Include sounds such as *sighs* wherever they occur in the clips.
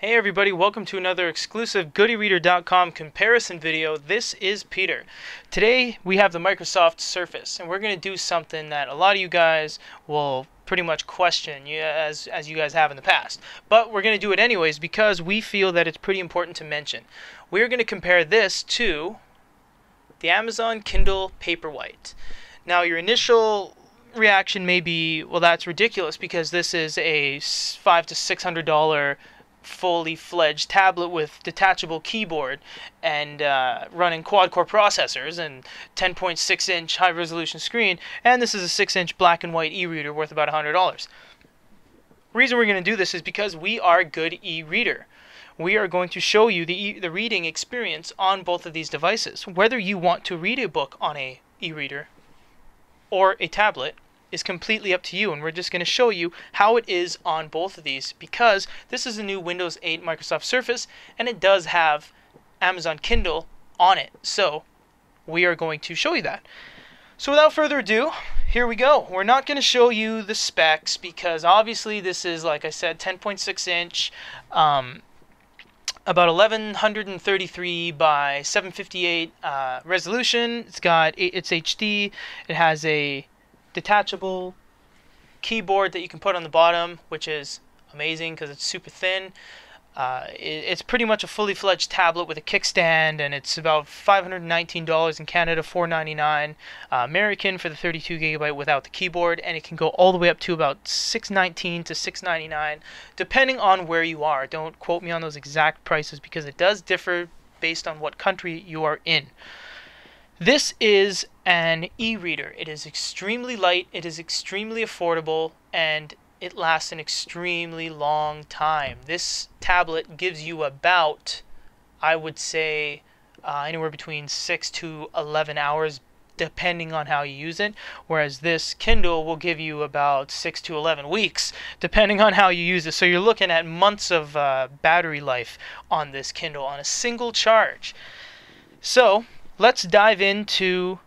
Hey everybody, welcome to another exclusive GoodEreader.com comparison video. This is Peter. Today we have the Microsoft Surface and we're going to do something that a lot of you guys will pretty much question as, as you guys have in the past. But we're going to do it anyways because we feel that it's pretty important to mention. We're going to compare this to the Amazon Kindle Paperwhite. Now your initial reaction may be, well that's ridiculous because this is a five to six hundred dollar fully fledged tablet with detachable keyboard and uh, running quad core processors and 10.6 inch high resolution screen. And this is a 6 inch black and white e-reader worth about $100 reason we're going to do this is because we are a good e-reader. We are going to show you the, e the reading experience on both of these devices whether you want to read a book on a e-reader or a tablet is completely up to you and we're just going to show you how it is on both of these because this is a new Windows 8 Microsoft Surface and it does have Amazon Kindle on it so we are going to show you that so without further ado here we go we're not going to show you the specs because obviously this is like I said 10.6 inch um, about 1133 by 758 uh, resolution. It's got it's HD. It has a detachable keyboard that you can put on the bottom, which is amazing because it's super thin. Uh, it, it's pretty much a fully fledged tablet with a kickstand, and it's about $519 in Canada, 499 uh, American for the 32 gigabyte without the keyboard, and it can go all the way up to about 619 to 699, depending on where you are. Don't quote me on those exact prices because it does differ based on what country you are in. This is an e-reader. It is extremely light, it is extremely affordable, and it lasts an extremely long time. This tablet gives you about, I would say, uh, anywhere between 6 to 11 hours depending on how you use it, whereas this Kindle will give you about 6 to 11 weeks depending on how you use it. So you're looking at months of uh, battery life on this Kindle on a single charge. So let's dive into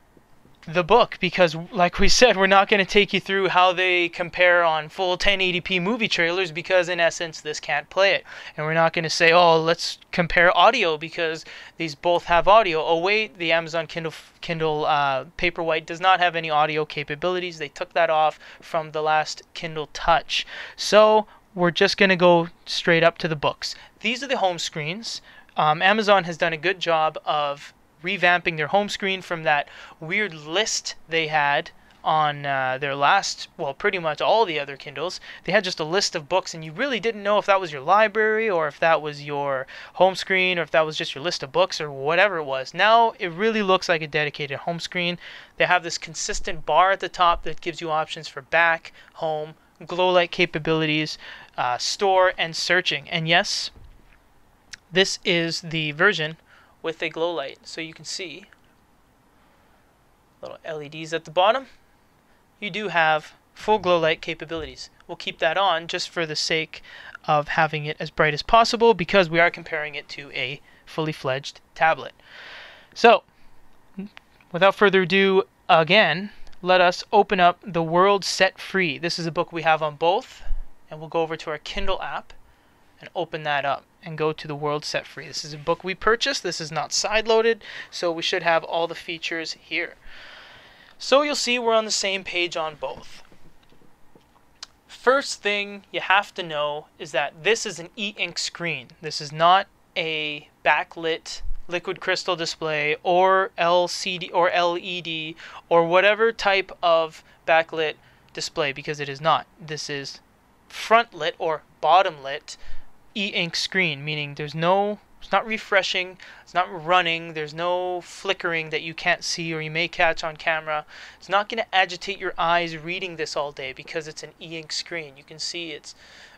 the book because like we said we're not going to take you through how they compare on full 1080p movie trailers because in essence this can't play it. And we're not going to say oh let's compare audio because these both have audio. Oh wait the amazon kindle kindle uh, paperwhite does not have any audio capabilities. They took that off from the last kindle touch. So we're just going to go straight up to the books. These are the home screens. Um, amazon has done a good job of revamping their home screen from that weird list they had on uh, their last, well, pretty much all the other Kindles. They had just a list of books, and you really didn't know if that was your library or if that was your home screen or if that was just your list of books or whatever it was. Now it really looks like a dedicated home screen. They have this consistent bar at the top that gives you options for back, home, glow light capabilities, uh, store, and searching. And yes, this is the version with a glow light. So you can see little LEDs at the bottom. You do have full glow light capabilities. We'll keep that on just for the sake of having it as bright as possible because we are comparing it to a fully fledged tablet. So, without further ado, again, let us open up The World Set Free. This is a book we have on both, and we'll go over to our Kindle app and open that up and go to the world set free. This is a book we purchased. This is not side-loaded, so we should have all the features here. So you'll see we're on the same page on both. First thing you have to know is that this is an e-ink screen. This is not a backlit liquid crystal display or LCD or LED or whatever type of backlit display because it is not. This is front lit or bottom lit e-ink screen, meaning there's no, it's not refreshing, it's not running, there's no flickering that you can't see or you may catch on camera. It's not going to agitate your eyes reading this all day because it's an e-ink screen. You can see it's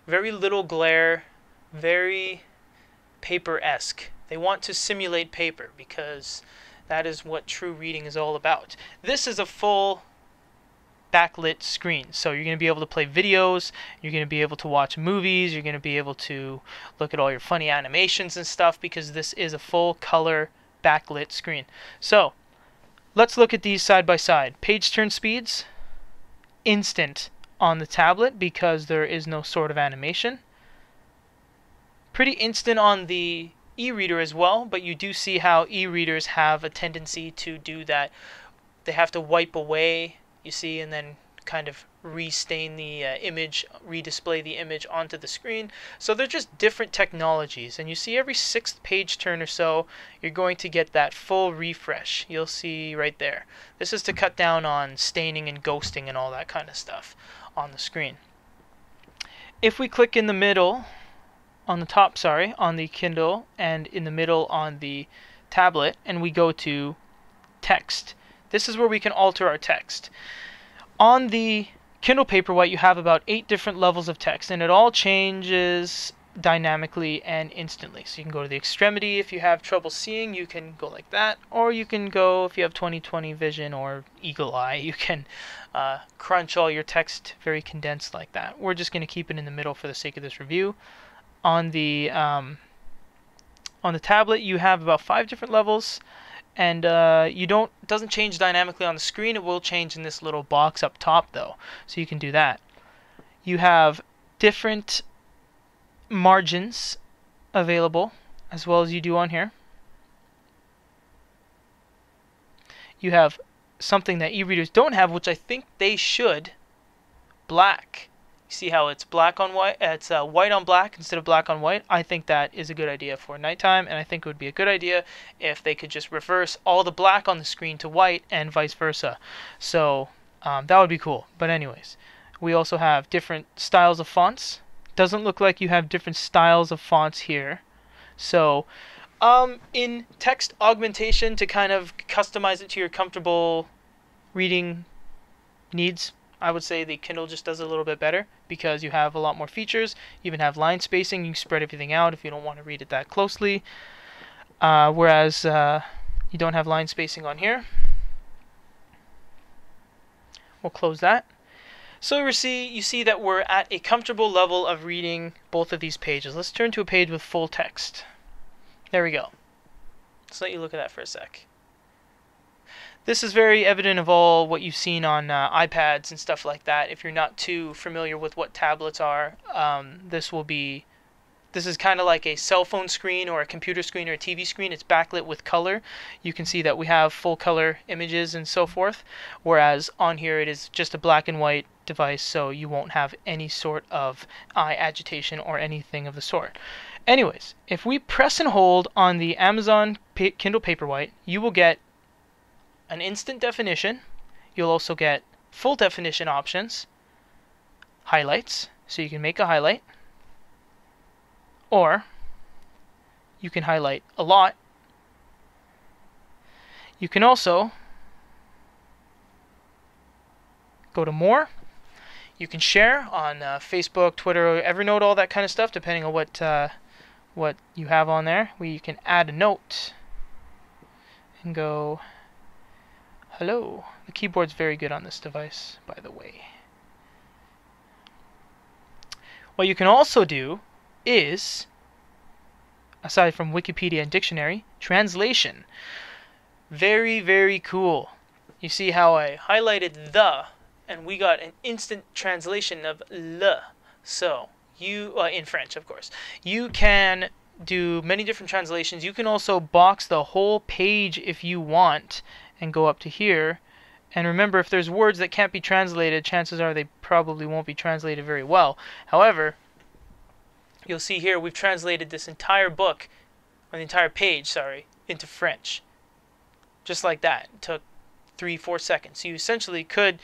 very little glare, very paper-esque. They want to simulate paper because that is what true reading is all about. This is a full backlit screen. So you're going to be able to play videos, you're going to be able to watch movies, you're going to be able to look at all your funny animations and stuff because this is a full color backlit screen. So let's look at these side by side. Page turn speeds, instant on the tablet because there is no sort of animation. pretty instant on the e-reader as well, but you do see how e-readers have a tendency to do that. They have to wipe away, you see, and then kind of restain the uh, image, redisplay the image onto the screen. So they're just different technologies. And you see every sixth page turn or so, you're going to get that full refresh. You'll see right there. This is to cut down on staining and ghosting and all that kind of stuff on the screen. If we click in the middle, on the top, sorry, on the Kindle and in the middle on the tablet, and we go to text. This is where we can alter our text. On the Kindle Paperwhite, you have about eight different levels of text, and it all changes dynamically and instantly. So you can go to the extremity if you have trouble seeing, you can go like that, or you can go if you have 20/20 vision or eagle eye, you can uh, crunch all your text very condensed like that. We're just going to keep it in the middle for the sake of this review on the um, on the tablet you have about five different levels and uh, you don't doesn't change dynamically on the screen. It will change in this little box up top though. So you can do that. You have different margins available as well as you do on here. You have something that e-readers don't have which I think they should. Black see how it's black on white it's uh, white on black instead of black on white? I think that is a good idea for nighttime and i think it would be a good idea if they could just reverse all the black on the screen to white and vice versa. So um, that would be cool. But anyways we also have different styles of fonts. Doesn't look like you have different styles of fonts here. So um, in text augmentation to kind of customize it to your comfortable reading needs I would say the Kindle just does a little bit better because you have a lot more features. You even have line spacing. You spread everything out if you don't want to read it that closely. Uh, whereas uh, you don't have line spacing on here. We'll close that. So you see, you see that we're at a comfortable level of reading both of these pages. Let's turn to a page with full text. There we go. Let's let you look at that for a sec. This is very evident of all what you've seen on uh, iPads and stuff like that. If you're not too familiar with what tablets are, um, this will be. This is kind of like a cell phone screen or a computer screen or a TV screen. It's backlit with color. You can see that we have full color images and so forth. Whereas on here it is just a black and white device, so you won't have any sort of eye agitation or anything of the sort. Anyways, if we press and hold on the Amazon Kindle Paperwhite, you will get an instant definition. You'll also get full definition options, highlights, so you can make a highlight, or you can highlight a lot. You can also go to more. You can share on uh, Facebook, Twitter, Evernote, all that kind of stuff, depending on what uh, what you have on there. Where you can add a note and go Hello. The keyboard's very good on this device, by the way. What you can also do is, aside from Wikipedia and dictionary, translation. Very, very cool. You see how I highlighted the, and we got an instant translation of le. So, you, uh, in French, of course. You can do many different translations. You can also box the whole page if you want and go up to here. And remember, if there's words that can't be translated, chances are they probably won't be translated very well. However, you'll see here we've translated this entire book, or the entire page, sorry, into French. Just like that. It took three, four seconds. You essentially could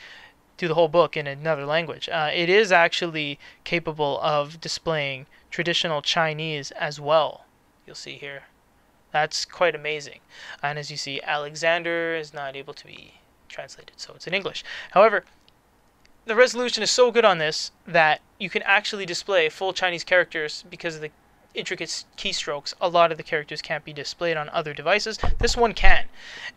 do the whole book in another language. Uh, it is actually capable of displaying traditional Chinese as well. You'll see here. That's quite amazing. And as you see, Alexander is not able to be translated, so it's in English. However, the resolution is so good on this that you can actually display full Chinese characters because of the intricate keystrokes. A lot of the characters can't be displayed on other devices. This one can.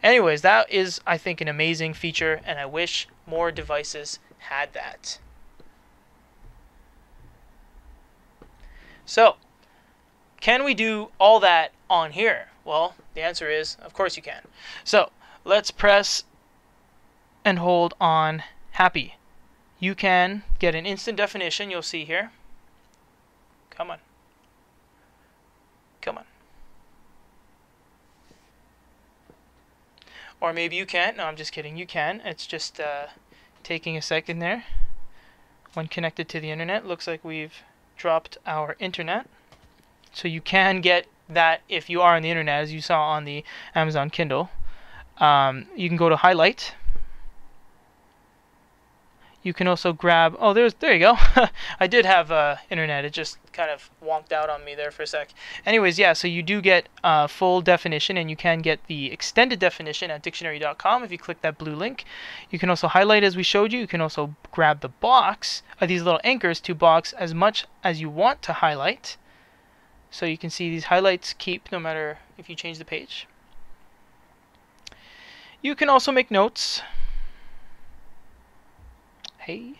Anyways, that is, I think, an amazing feature, and I wish more devices had that. So, can we do all that on here? Well, the answer is, of course you can. So, let's press and hold on happy. You can get an instant definition, you'll see here. Come on. Come on. Or maybe you can't. No, I'm just kidding. You can. It's just uh, taking a second there. When connected to the internet, looks like we've dropped our internet. So you can get that if you are on the internet, as you saw on the Amazon Kindle. Um, you can go to highlight. You can also grab oh there's there you go. *laughs* I did have uh, internet. It just kind of wonked out on me there for a sec. Anyways yeah so you do get uh, full definition and you can get the extended definition at dictionary.com if you click that blue link. You can also highlight as we showed you. You can also grab the box of these little anchors to box as much as you want to highlight so you can see these highlights keep no matter if you change the page you can also make notes Hey.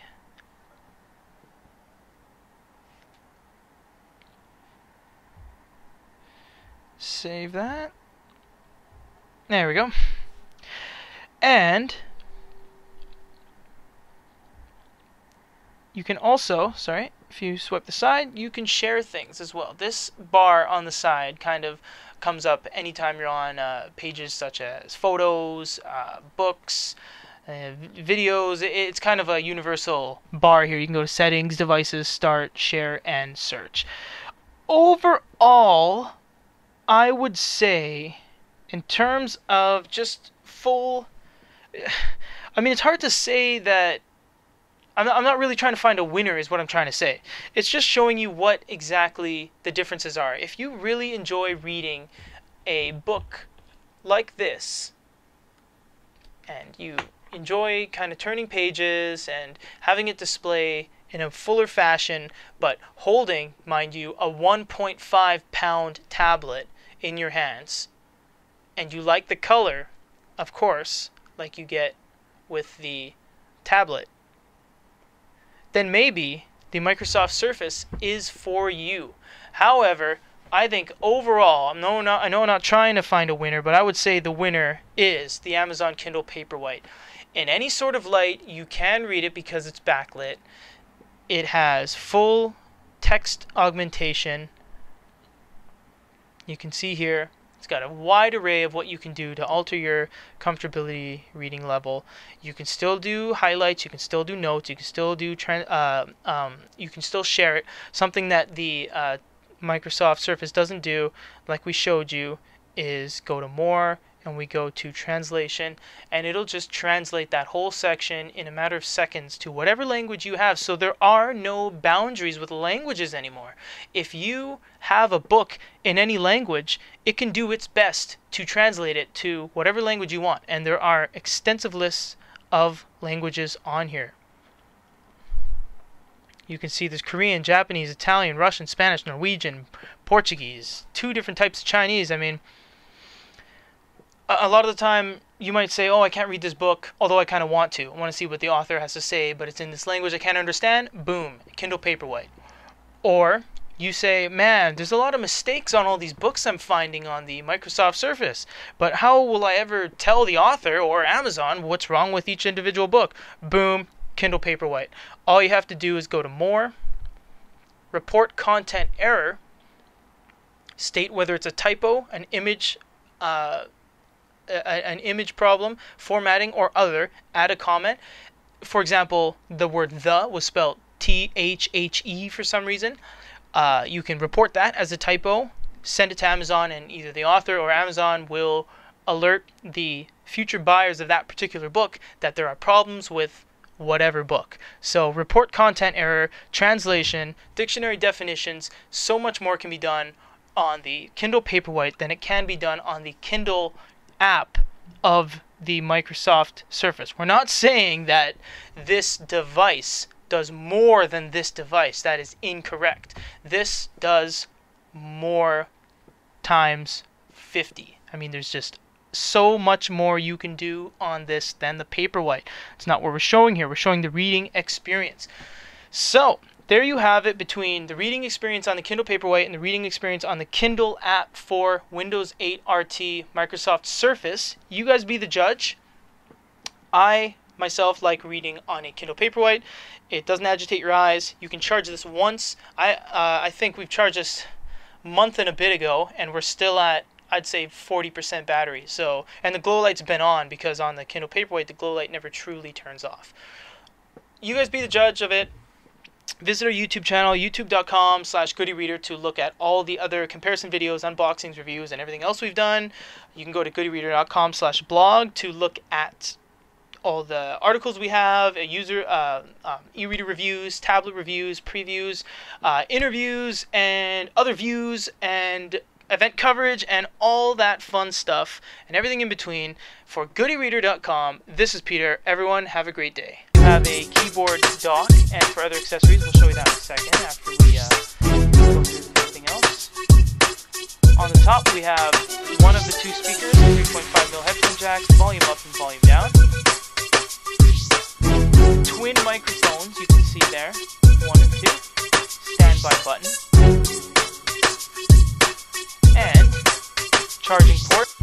Save that. There we go. And you can also, sorry, if you swipe the side, you can share things as well. This bar on the side kind of comes up anytime you're on uh, pages such as photos, uh, books, uh, videos. It's kind of a universal bar here. You can go to settings, devices, start, share, and search. Overall, I would say, in terms of just full. *sighs* I mean, it's hard to say that. I'm not, I'm not really trying to find a winner, is what I'm trying to say. It's just showing you what exactly the differences are. If you really enjoy reading a book like this, and you enjoy kind of turning pages and having it display in a fuller fashion, but holding, mind you, a 1.5 pound tablet in your hands, and you like the color, of course, like you get with the tablet, then maybe the Microsoft Surface is for you. However, I think overall, I'm no, not, I know I'm not trying to find a winner, but I would say the winner is the Amazon Kindle Paperwhite in any sort of light, you can read it because it's backlit. It has full text augmentation. You can see here, it's got a wide array of what you can do to alter your comfortability reading level. You can still do highlights, you can still do notes, you can still do, uh, um, you can still share it. Something that the uh, Microsoft Surface doesn't do, like we showed you, is go to more and we go to translation and it'll just translate that whole section in a matter of seconds to whatever language you have. So there are no boundaries with languages anymore. If you have a book in any language it can do its best to translate it to whatever language you want. And there are extensive lists of languages on here. You can see there's Korean, Japanese, Italian, Russian, Spanish, Norwegian, Portuguese, two different types of Chinese. I mean, a lot of the time you might say, "Oh, I can't read this book, although I kind of want to. I want to see what the author has to say, but it's in this language I can't understand." Boom, Kindle Paperwhite. Or you say, "Man, there's a lot of mistakes on all these books I'm finding on the Microsoft Surface, but how will I ever tell the author or Amazon what's wrong with each individual book?" Boom, Kindle Paperwhite. All you have to do is go to More, report content error, state whether it's a typo, an image uh, a, an image problem, formatting, or other, add a comment. For example, the word the was spelled T H H E for some reason. Uh, you can report that as a typo, send it to Amazon, and either the author or Amazon will alert the future buyers of that particular book that there are problems with whatever book. So, report content error, translation, dictionary definitions, so much more can be done on the Kindle Paperwhite than it can be done on the Kindle app of the Microsoft Surface. We're not saying that this device does more than this device. That is incorrect. This does more times 50. I mean, there's just so much more you can do on this than the Paperwhite. It's not what we're showing here. We're showing the reading experience. So, there you have it between the reading experience on the Kindle Paperwhite and the reading experience on the Kindle app for Windows 8 RT Microsoft Surface. You guys be the judge. I myself like reading on a Kindle Paperwhite. It doesn't agitate your eyes. You can charge this once. I uh, I think we've charged this month and a bit ago, and we're still at I'd say 40% battery. So, and the glow light's been on because on the Kindle Paperwhite, the glow light never truly turns off. You guys be the judge of it. Visit our YouTube channel, youtube.com slash goodereader to look at all the other comparison videos, unboxings, reviews, and everything else we've done. You can go to goodereader.com slash blog to look at all the articles we have, user uh, um, e-reader reviews, tablet reviews, previews, uh, interviews, and other views, and event coverage and all that fun stuff and everything in between for goodereader.com. This is Peter. Everyone, have a great day. We have a keyboard dock, and for other accessories, we'll show you that in a second after we uh, go through everything else. On the top, we have one of the two speakers, 3.5 mil headphone jacks, volume up and volume down. Twin microphones, you can see there, one and two. Standby button. And charging port